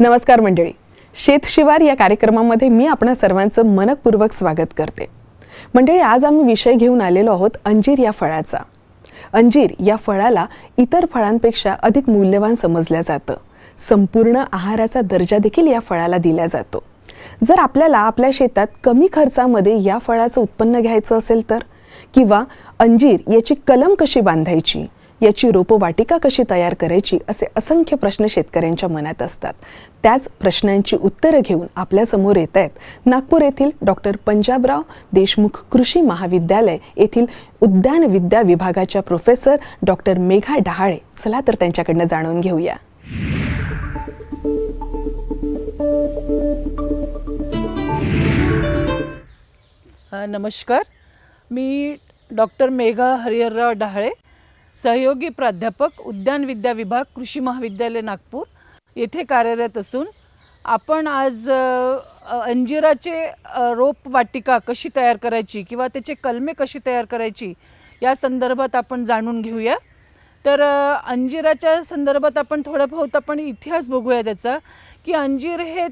नमस्कार मंडळी. शेतशिवार या कार्यक्रमामध्ये मी आपणा सर्वांचं मनपूर्वक स्वागत करते. मंडळी आज आम्ही विषय घेऊन आलेलो आहोत अंजीर या फळाचा. अंजीर या फळाला इतर फळांपेक्षा अधिक मूल्यवान समजलं जातं. संपूर्ण आहाराचा दर्जा देखील या फळाला दिला जातो. जर आपल्याला आपल्या शेतात कमी खर्चामध्ये या फळाचं उत्पन्न घ्यायचं असेल तर? किंवा अंजीर याची कलम कशी बांधायची? याची रोपवाटिका कशी तयार करायची? असे असंख्य प्रश्न शेतकऱ्यांच्या मनात असतात. त्याच प्रश्नांची उत्तरं घेऊन आपल्यासमोर येत आहेत नागपूर येथील डॉक्टर पंजाबराव देशमुख कृषी महाविद्यालय येथील उद्यान विद्या विभागाच्या प्रोफेसर डॉक्टर मेघा डहाळे. चला तर त्यांच्याकडनं जाणून घेऊया. नमस्कार. मी डॉक्टर मेघा हरिहरराव डहाळे सहयोगी प्राध्यापक उद्यान विद्या विभाग कृषी महाविद्यालय नागपूर. येथे कार्यरत असून आपण आज अंजिराचे रोप वाटिका कशी तयार करायची किंवा त्याचे कलमे कशी तयार करायची या संदर्भात आपण जाणून घेऊया. तर अंजिराच्या संदर्भात आपण थोडं बहुत आपण इतिहास बघूया त्याचा की अंजीर हे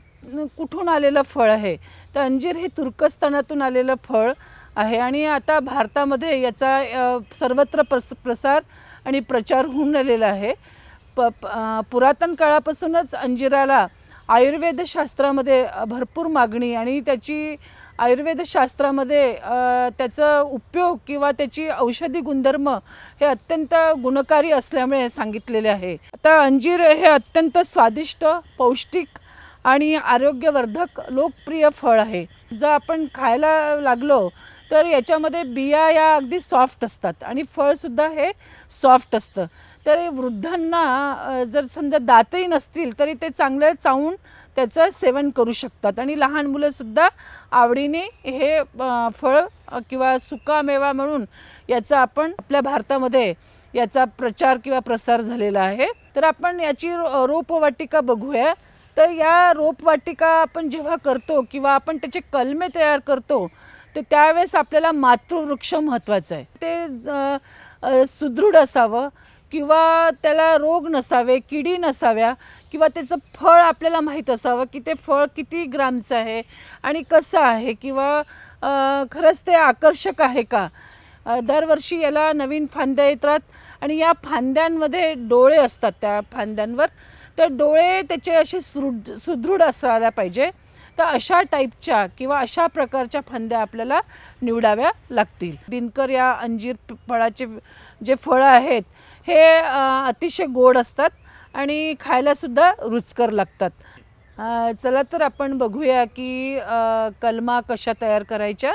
कुठून आलेलं फळ आहे? तर अंजीर हे तुर्कस्तानातून आलेलं फळ आहे. आणि आता भारतामध्ये याचा सर्वत्र प्रस प्रसार आणि प्रचार होऊन राहिलेला आहे. प पुरातन काळापासूनच अंजिराला आयुर्वेदशास्त्रामध्ये भरपूर मागणी आणि त्याची आयुर्वेदशास्त्रामध्ये त्याचा उपयोग किंवा त्याची औषधी गुणधर्म हे अत्यंत गुणकारी असल्यामुळे सांगितलेले आहे. आता अंजीर हे अत्यंत स्वादिष्ट पौष्टिक आणि आरोग्यवर्धक लोकप्रिय फळ आहे. जर आपण खायला लागलो तर याच्यामध्ये बिया या अगदी सॉफ्ट असतात. आणि फळसुद्धा हे सॉफ्ट असतं. तर वृद्धांना जर समजा दातही नसतील तरी ते चांगलं चावून त्याचं सेवन करू शकतात. आणि लहान मुलंसुद्धा आवडीने हे फळ किंवा सुका मेवा म्हणून याचा आपण आपल्या भारतामध्ये याचा प्रचार किंवा प्रसार झालेला आहे. तर आपण याची रोपवाटिका बघूया. तर या रोपवाटिका आपण जेव्हा करतो किंवा आपण त्याचे कलमे तयार करतो तर त्यावेळेस आपल्याला मातृवृक्ष महत्त्वाचं आहे. ते सुदृढ असावं किंवा त्याला रोग नसावे किडी नसाव्या किंवा त्याचं फळ आपल्याला माहीत असावं की ते फळ किती ग्रामचं आहे आणि कसं आहे किंवा खरंच ते आकर्षक आहे का? दरवर्षी याला नवीन फांद्या येतात आणि या फांद्यांमध्ये डोळे असतात. त्या फांद्यांवर तर डोळे त्याचे असे सुदृढ सुदृढ असायला पाहिजे. तर अशा टाईपच्या किंवा अशा प्रकारच्या फांद्या आपल्याला निवडाव्या लागतील. दिनकर या अंजीर फळाचे जे फळं आहेत हे अतिशय गोड असतात आणि खायलासुद्धा रुचकर लागतात. चला तर आपण बघूया की कलमा कशा तयार करायच्या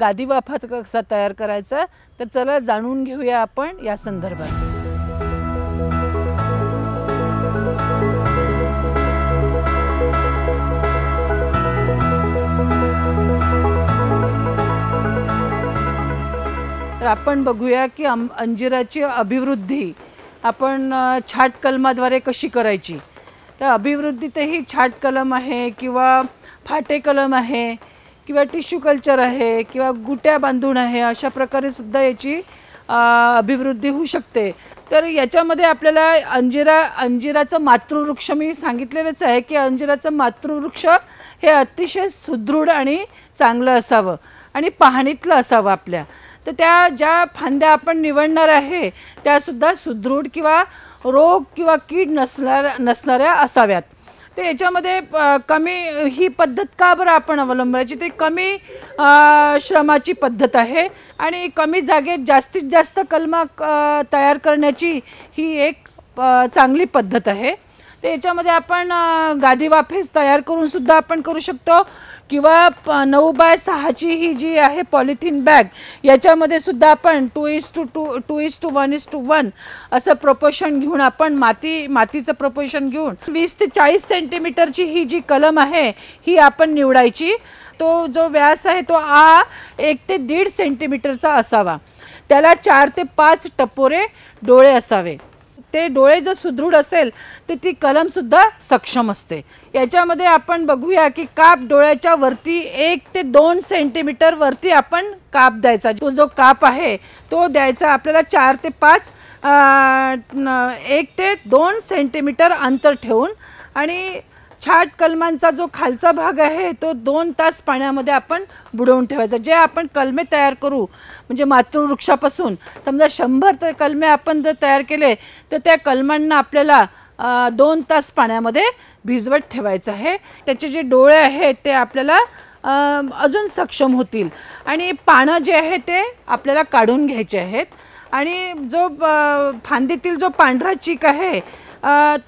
गादी वाफा कसा तयार करायचा तर चला जाणून घेऊया आपण या संदर्भात. आपण बघूया की अं अंजिराची अभिवृद्धी आपण छाट कलमाद्वारे कशी करायची? तर अभिवृद्धीतही छाट कलम आहे किंवा फाटे कलम आहे किंवा टिश्यू कल्चर आहे किंवा गुट्या बांधून आहे अशा प्रकारे सुद्धा याची अभिवृद्धी होऊ शकते. तर याच्यामध्ये आपल्याला अंजिरा अंजिराचं मातृवृक्ष मी सांगितलेलंच आहे की अंजिराचं मातृवृक्ष हे अतिशय सुदृढ आणि चांगलं असावं आणि पाहणीतलं असावं आपल्या. तर त्या ज्या फांद्या आपण निवडणार आहे त्यासुद्धा सुदृढ किंवा रोग किंवा कीड नसणाऱ्या नसणाऱ्या असाव्यात. तर याच्यामध्ये कमी ही पद्धत का बरं आपण अवलंबायची ते कमी श्रमाची पद्धत आहे आणि कमी जागेत जास्तीत जास्त कलमा तयार करण्याची ही एक चांगली पद्धत आहे. तर याच्यामध्ये आपण गादी वाफेस तयार करूनसुद्धा आपण करू शकतो. किंवा नऊ बाय सहाची ही जी आहे पॉलिथिन बॅग याच्यामध्ये सुद्धा आपण two is to two two is to one is to one असं प्रपोशन घेऊन आपण माती मातीचं प्रपोशन घेऊन वीस ते चाळीस सेंटीमीटरची ही जी कलम आहे ही आपण निवडायची. तो जो व्यास आहे तो आ एक ते दीड सेंटीमीटरचा असावा. त्याला चार ते पाच टपोरे डोळे असावे. ते डोळे जर सुदृढ असेल तर ती कलमसुद्धा सक्षम असते. याच्यामध्ये आपण बघूया की काप डोळ्याच्या वरती एक ते दोन सेंटीमीटर वरती आपण काप द्यायचा. तो जो काप आहे तो द्यायचा आपल्याला चार ते पाच एक ते दोन सेंटीमीटर अंतर ठेवून आणि छाट कलमांचा जो खालचा भाग आहे तो दोन तास पाण्यामध्ये आपण बुडवून ठेवायचा. जे आपण कलमे तयार करू म्हणजे मातृवृक्षापासून समजा शंभर तर कलमे आपण जर तयार केले तर त्या कलमांना आपल्याला दोन तास पाण्यामध्ये भिजवत ठेवायचं आहे. त्याचे जे डोळे आहेत ते आपल्याला अजून सक्षम होतील. आणि पानं जे आहे ते आपल्याला काढून घ्यायचे आहेत. आणि जो फांदीतील जो पांढरा चीक आहे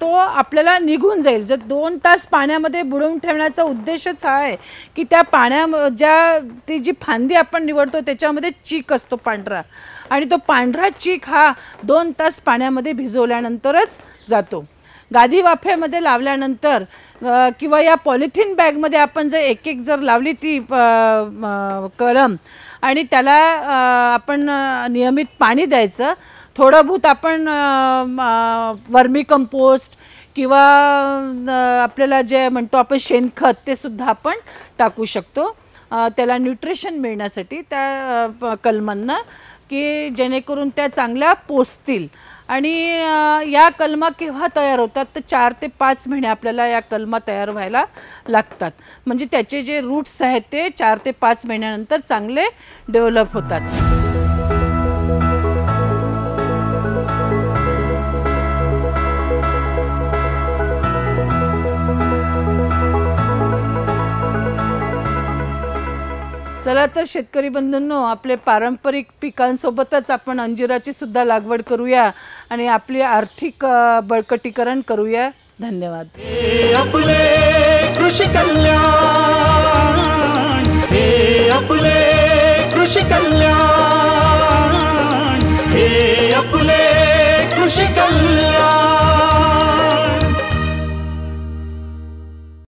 तो आपल्याला निघून जाईल. जर दोन तास पाण्यामध्ये बुडवून ठेवण्याचा उद्देशच हा आहे की त्या पाण्या ज्या ती जी फांदी आपण निवडतो त्याच्यामध्ये चीक असतो पांढरा. आणि तो पांढरा चीक हा दोन तास पाण्यामध्ये भिजवल्यानंतरच जातो. गादी वाफेमध्ये लावल्यानंतर किंवा या पॉलिथिन बॅगमध्ये आपण जर एक एक जर लावली ती कलम आणि त्याला आपण नियमित पाणी द्यायचं थोडं बहुत आपण वर्मी कंपोस्ट किंवा आपल्याला जे म्हणतो आपण शेणखत ते सुद्धा आपण टाकू शकतो. त्याला न्यूट्रिशन मिळण्यासाठी त्या कलमांना की जेणेकरून त्या चांगल्या पोचतील आणि या कलमा केव्हा तयार होतात? तर चार ते पाच महिने आपल्याला या कलमा तयार व्हायला लागतात. म्हणजे त्याचे जे रूट्स आहेत ते चार ते पाच महिन्यानंतर चांगले डेव्हलप होतात. चला तर शेतकरी बंधूंनो आपले पारंपरिक पिकांसोबतच आपण अंजिराची सुद्धा लागवड करूया आणि आपली आर्थिक बळकटीकरण करूया. धन्यवाद.